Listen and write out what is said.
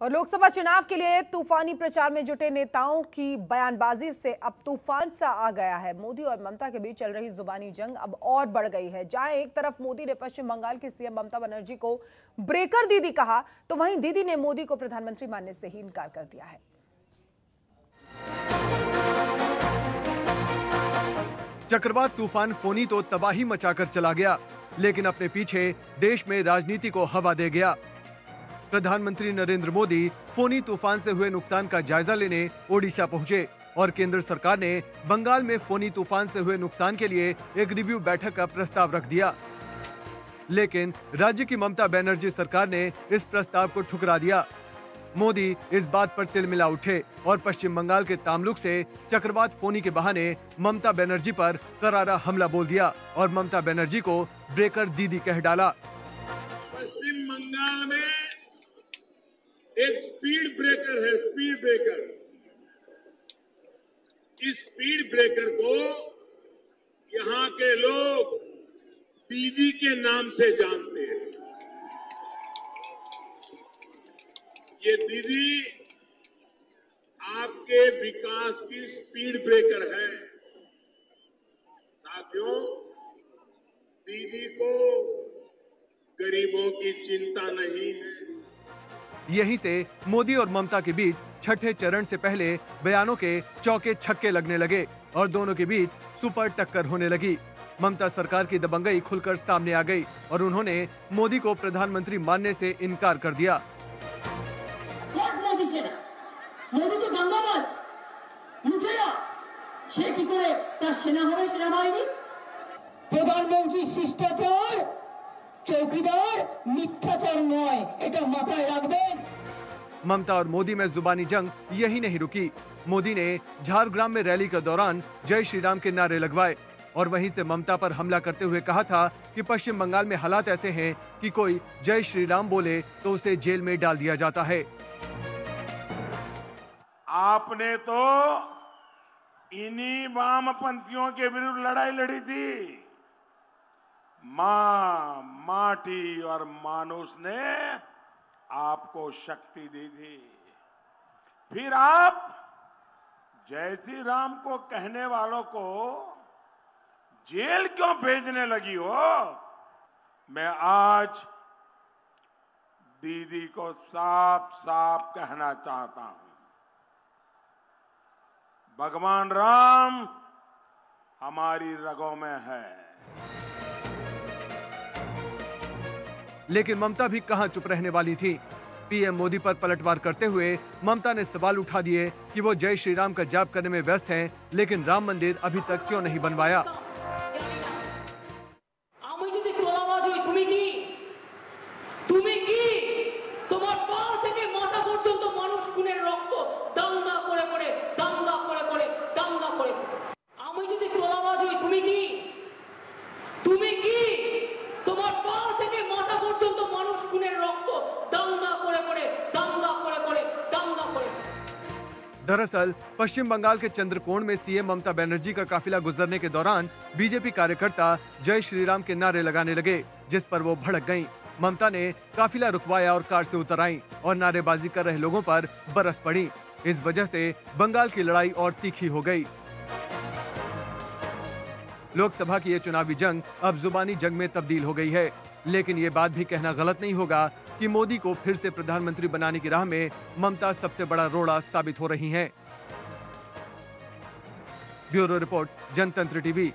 और लोकसभा चुनाव के लिए तूफानी प्रचार में जुटे नेताओं की बयानबाजी से अब तूफ़ान सा आ गया है। मोदी और ममता के बीच चल रही जुबानी जंग अब और बढ़ गई है। जहाँ एक तरफ़ मोदी ने पश्चिम बंगाल की सीएम ममता बनर्जी को ब्रेकर दीदी कहा तो वहीं दीदी ने मोदी को प्रधानमंत्री मानने से ही इनकार कर दिया है। चक्रवात तूफ़ान फोनी तो तबाही मचाकर चला गया, लेकिन अपने पीछे देश में राजनीति को हवा दे गया। प्रधानमंत्री नरेंद्र मोदी फोनी तूफ़ान से हुए नुकसान का जायजा लेने ओडिशा पहुँचे और केंद्र सरकार ने बंगाल में फोनी तूफ़ान से हुए नुकसान के लिए एक रिव्यू बैठक का प्रस्ताव रख दिया। लेकिन राज्य की ममता बनर्जी सरकार ने इस प्रस्ताव को ठुकरा दिया। मोदी इस बात पर तिलमिला उठे और पश्चिम बंगाल के तामलुक से चक्रवात फोनी के बहाने ममता बनर्जी पर करारा हमला बोल दिया और ममता बनर्जी को ब्रेकर दीदी कह डाला। एक स्पीड ब्रेकर है स्पीड ब्रेकर इस स्पीड ब्रेकर को यहाँ के लोग दीदी के नाम से जानते हैं। ये दीदी आपके विकास की स्पीड ब्रेकर है। साथियों दीदी को गरीबों की चिंता नहीं है। यहीं से मोदी और ममता के बीच छठे चरण से पहले बयानों के चौके छक्के लगने लगे और दोनों के बीच सुपर टक्कर होने लगी ममता सरकार की दबंगई खुलकर सामने आ गई और उन्होंने मोदी को प्रधानमंत्री मानने से इनकार कर दिया হোয়াট মোদি সেনা মোদি তো দাঙ্গাবাজ লুটেরা সে কি করে তার সেনা হবে সেনাবাহিনী প্রধানমন্ত্রীর শিষ্টাচার চৌকিদার মিথ্যাচার নয় এটা মাথায় রাখবেন ममता और मोदी में जुबानी जंग यही नहीं रुकी मोदी ने झारग्राम में रैली के दौरान जय श्री राम के नारे लगवाए और वहीं से ममता पर हमला करते हुए कहा था कि पश्चिम बंगाल में हालात ऐसे हैं कि कोई जय श्री राम बोले तो उसे जेल में डाल दिया जाता है आपने तो इन्हीं वामपंथियों के विरुद्ध लड़ाई लड़ी थी माँ माटी और मानुष ने आपको शक्ति दी थी। फिर आप श्री राम को कहने वालों को जेल क्यों भेजने लगी हो? मैं आज दीदी को साफ़ साफ़ कहना चाहता हूँ। भगवान राम हमारी रगों में है। लेकिन ममता भी कहाँ चुप रहने वाली थी? पीएम मोदी पर पलटवार करते हुए ममता ने सवाल उठा दिए कि वो जय श्री राम का जाप करने में व्यस्त हैं, लेकिन राम मंदिर अभी तक क्यों नहीं बनवाया? दरअसल, पश्चिम बंगाल के चंद्रकोण में सीएम ममता बनर्जी का काफिला गुजरने के दौरान बीजेपी कार्यकर्ता जय श्री राम के नारे लगाने लगे, जिस पर वो भड़क गई ममता ने काफिला रुकवाया और कार से उतर आई और नारेबाजी कर रहे लोगों पर बरस पड़ी। इस वजह से बंगाल की लड़ाई और तीखी हो गई। लोकसभा की ये चुनावी जंग अब जुबानी जंग में तब्दील हो गई है लेकिन ये बात भी कहना गलत नहीं होगा कि मोदी को फिर से प्रधानमंत्री बनाने की राह में ममता सबसे बड़ा रोड़ा साबित हो रही हैं। ब्यूरो रिपोर्ट, जनतंत्र टीवी